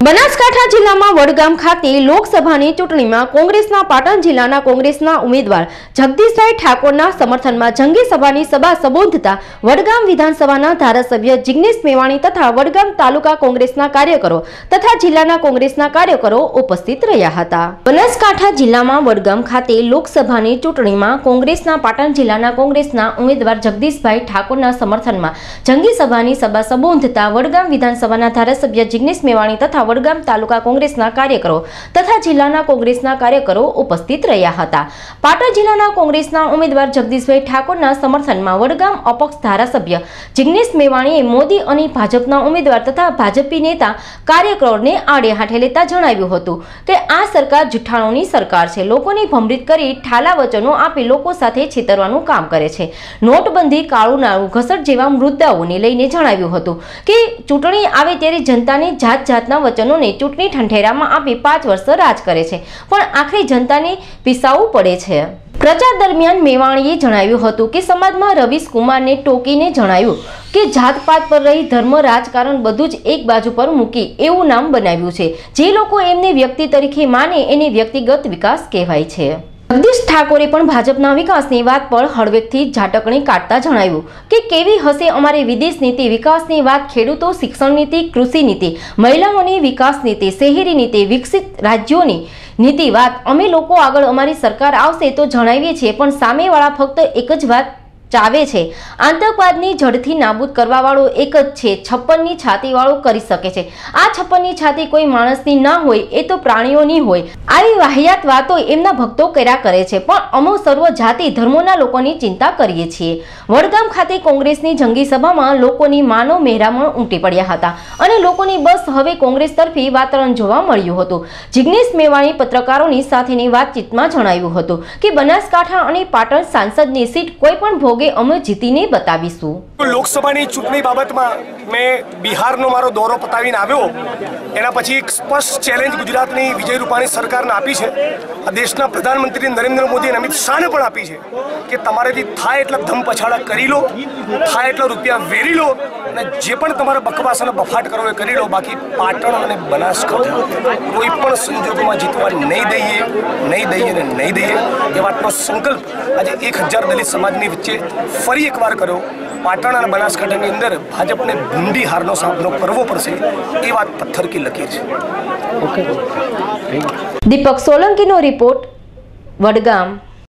બનાસકાંઠા જિલ્લામાં વડગામ ખાતે લોકસભાની ચૂંટણીમાં કોંગ્રેસના પાટણ જિલ્લાના કોંગ્રેસના ઉમેદવાર જગદીશભાઈ ઠાકોરના સમર્થનમાં જંગી સભાની સભા સંબોધતા વડગામ વિધાનસભાના ધારાસભ્ય જિગ્નેશ મેવાણી તથા વડગામ તાલુકા કોંગ્રેસના કાર્યકરો તથા જિલ્લાના કોંગ્રેસના કાર્યકરો ઉપસ્થિત રહ્યા હતા. બનાસકાંઠા જિલ્લામાં વડગામ ખાતે લોકસભાની ચૂંટણીમાં કોંગ્રેસના પાટણ જિલ્લાના કોંગ્રેસના ઉમેદવાર જગદીશભાઈ ઠાકોરના સમર્થનમાં જંગી સભાની સભા સંબોધતા વડગામ વિધાનસભાના ધારાસભ્ય જિગ્નેશ મેવાણી તથા વડગામ તાલુકા કોંગ્રેસના કાર્યકરો તથા જિલ્લાના કોંગ્રેસના કાર્યકરો ઉપસ્થિત રહ્યા હતા. પાટણ જિલ્લાના કોંગ્રેસના ઉમેદવાર જગદીશભાઈ ઠાકોરના સમર્થનમાં વડગામ અપક્ષ ધારાસભ્ય જિગ્નેશ મેવાણીએ મોદી અને ભાજપના ઉમેદવાર તથા ભાજપી નેતા કાર્યકરોને આડે હાથે લેતા જણાવ્યું હતું કે આ સરકાર જુઠ્ઠાણોની સરકાર છે. લોકોની ભમરીત કરી ઠાલા વચનો આપી લોકો સાથે છેતરવાનું કામ કરે છે. નોટબંધી, કાળું નાળું ઘસટ જેવા મુદ્દાઓને લઈને જણાવ્યું હતું કે ચૂંટણી આવે ત્યારે જનતાને જાત જાતના વચનોને ચૂંટણી ઠંઠેરામાં આપી પાંચ વર્ષ રાજ કરે છે. પણ આખરે જનતાને પીસાવવું પડે છે. પ્રચાર દરમિયાન મેવાણીએ જણાવ્યું હતું કે સમાજમાં રવીશ કુમારને ટોકીને જણાવ્યું કે જાતપાત પર રહી ધર્મ રાજકારણ બધું જ એક બાજુ પર મૂકી એવું નામ બનાવ્યું છે. જે લોકો એમને વ્યક્તિ તરીકે માને એને વ્યક્તિગત વિકાસ કહેવાય છે. જગદીશ ઠાકોરે પણ ભાજપના વિકાસની વાત પર હળવેકથી ઝાટકણી કાઢતા જણાવ્યું કે કેવી હશે અમારી વિદેશ નીતિ, વિકાસની વાત, ખેડૂતો, શિક્ષણ નીતિ, કૃષિ નીતિ, મહિલાઓની વિકાસ નીતિ, શહેરી નીતિ, વિકસિત રાજ્યોની નીતિ વાત. અમે લોકો આગળ અમારી સરકાર આવશે તો જણાવીએ છીએ, પણ સામેવાળા ફક્ત એક જ વાત ચાવે છે. આતંકવાદની જડથી નાબૂદ કરવાવાળો એક જ છે. છપ્પનની છાતીવાળો કરી શકે છે. આ છપ્પનની છાતી કોઈ માણસની ના હોય, એ તો પ્રાણીઓની હોય. આવી વાહિયાત વાતો એમના ભક્તો કર્યા કરે છે, પણ અમો સર્વ જાતિ ધર્મોના લોકોની ચિંતા કરીએ છીએ. વડગામ ખાતે કોંગ્રેસની જંગી સભામાં લોકોની માનો મહેરામણ ઉમટી પડ્યા હતા અને લોકોની બસ હવે કોંગ્રેસ તરફી વાતાવરણ જોવા મળ્યું હતું. જિગ્નેશ મેવાણી પત્રકારોની સાથેની વાતચીતમાં જણાવ્યું હતું કે બનાસકાંઠા અને પાટણ સાંસદની સીટ કોઈ પણ ભોગે અમે જીતીને બતાવીશું. લોકસભાની ચૂંટણી બાબતમાં મેં બિહારનો મારો દોરો પતાવીને આવ્યો. એના પછી એક સ્પષ્ટ ચેલેન્જ ગુજરાતની વિજય રૂપાણી સરકારને આપી છે. આ દેશના પ્રધાનમંત્રી નરેન્દ્ર મોદી અને અમિત શાહને પણ આપી છે કે તમારેથી થાય એટલા ધમ પછાડા કરી લો, થાય એટલા રૂપિયા વેરી લો અને જે પણ તમારા બકવાસ અને બફાટ કરો એ કરી લો બાકી પાટણ અને બનાસકાંઠા કોઈ પણ સંજોગોમાં જીતવા નહીં દઈએ નહીં દઈએ ને નહીં દઈએ. એ વાતનો સંકલ્પ આજે એક હજાર દલિત સમાજની વચ્ચે ફરી એકવાર કર્યો. પાટણ અને બનાસકાંઠાની અંદર ભાજપને ભૂંડી હારનો સામનો કરવો પડશે એ વાત પથ્થરકી કી લકીર છે દીપક સોલંકીનો રિપોર્ટ વડગામ.